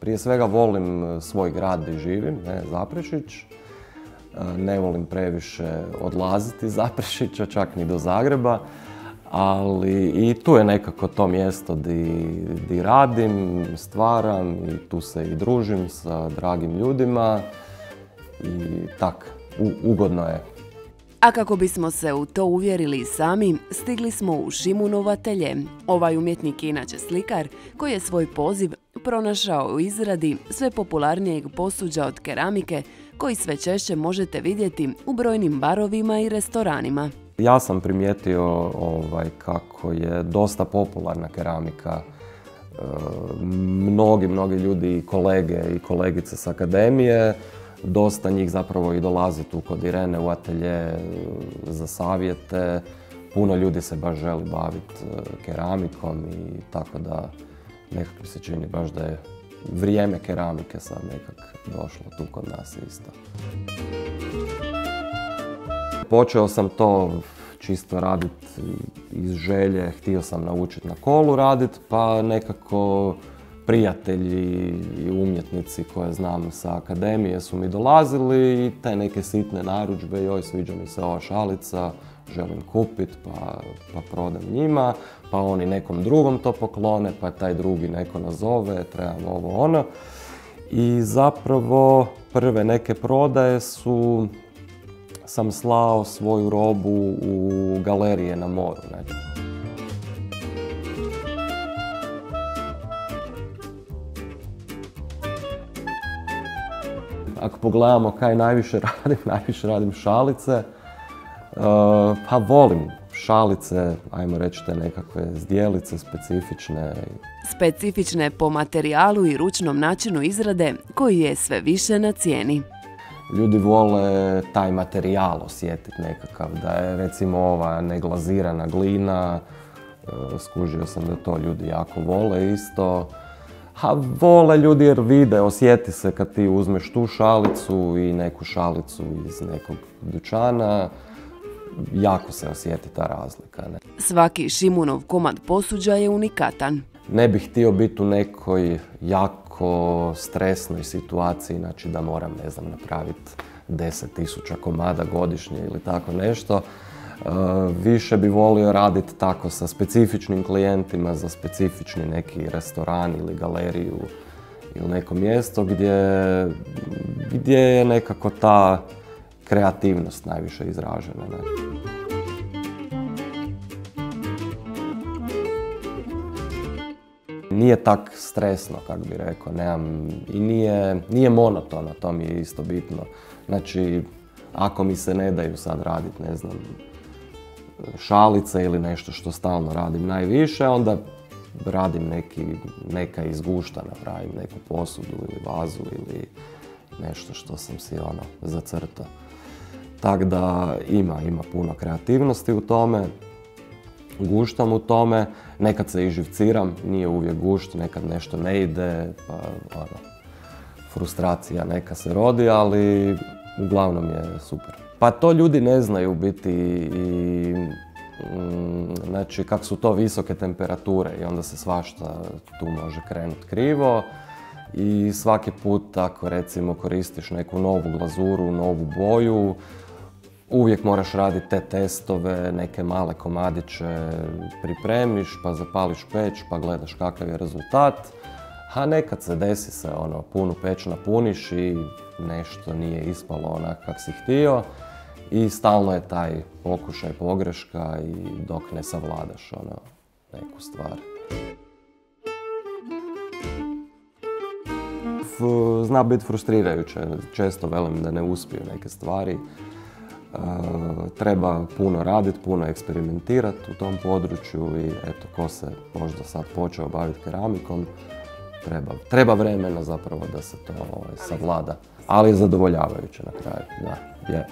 Prije svega volim svoj grad gdje živim, ne, Zaprešić. Ne volim previše odlaziti iz Zaprešića, čak ni do Zagreba. Ali i tu je nekako to mjesto di, radim, stvaram i tu se i družim sa dragim ljudima i tak, ugodno je. A kako bismo se u to uvjerili i sami, stigli smo u Šimunovatelje. Ovaj umjetnik je inače slikar koji je svoj poziv pronašao u izradi sve popularnijeg posuđa od keramike koji sve češće možete vidjeti u brojnim barovima i restoranima. Ja sam primijetio ovaj, kako je dosta popularna keramika. E, mnogi, mnogi ljudi, kolege i kolegice s akademije, dosta njih zapravo i dolazi tu kod Irene u atelje e, za savjete. Puno ljudi se baš želi baviti e, keramikom i tako da nekako se čini baš da je vrijeme keramike sad nekak došlo tu kod nas isto. Počeo sam to čisto raditi iz želje, htio sam naučiti na kolu raditi, pa nekako prijatelji i umjetnici koje znam sa akademije su mi dolazili i te neke sitne narudžbe, joj sviđa mi se ova šalica, želim kupiti pa, pa prodam njima, pa oni nekom drugom to poklone, pa taj drugi neko nazove, trebam ovo ono. I zapravo prve neke prodaje su sam slao svoju robu u galerije na moru. Ako pogledamo kaj najviše radim, najviše radim šalice. E, pa volim šalice, ajmo reći te nekakve zdjelice specifične. Specifične po materijalu i ručnom načinu izrade koji je sve više na cijeni ljudi vole taj materijal osjetiti nekakav, da je recimo ova neglazirana glina, e, skužio sam da to ljudi jako vole isto. A vole ljudi jer vide, osjeti se kad ti uzmeš tu šalicu i neku šalicu iz nekog dućana, jako se osjeti ta razlika. Ne? Svaki Šimunov komad posuđa je unikatan. Ne bih htio biti u nekoj jako stresnoj situaciji, znači da moram, ne znam, napraviti 10.000 komada godišnje ili tako nešto. E, više bi volio raditi tako sa specifičnim klijentima za specifični neki restoran ili galeriju ili neko mjesto gdje, gdje je nekako ta kreativnost najviše izražena. nije tak stresno, kako bi rekao, nemam, i nije, nije monotono, to mi je isto bitno. Znači, ako mi se ne daju sad raditi, ne znam, šalice ili nešto što stalno radim najviše, onda radim neki, neka izgušta, napravim neku posudu ili vazu ili nešto što sam si ono zacrtao. Tako da ima, ima puno kreativnosti u tome guštam u tome, nekad se i živciram, nije uvijek gušt, nekad nešto ne ide, pa ono, frustracija neka se rodi, ali uglavnom je super. Pa to ljudi ne znaju biti i mm, znači kak su to visoke temperature i onda se svašta tu može krenuti krivo i svaki put ako recimo koristiš neku novu glazuru, novu boju, Uvijek moraš raditi te testove, neke male komadiće pripremiš, pa zapališ peć, pa gledaš kakav je rezultat. A nekad se desi se ono, punu peć napuniš i nešto nije ispalo onak kak si htio. I stalno je taj pokušaj pogreška i dok ne savladaš ono, neku stvar. Zna biti frustrirajuće, često velim da ne uspiju neke stvari. Treba puno raditi, puno eksperimentirati u tom području i eto, ko se možda sad počeo baviti keramikom, treba, treba vremena zapravo da se to ovaj, savlada. Ali je zadovoljavajuće na kraju, da, je.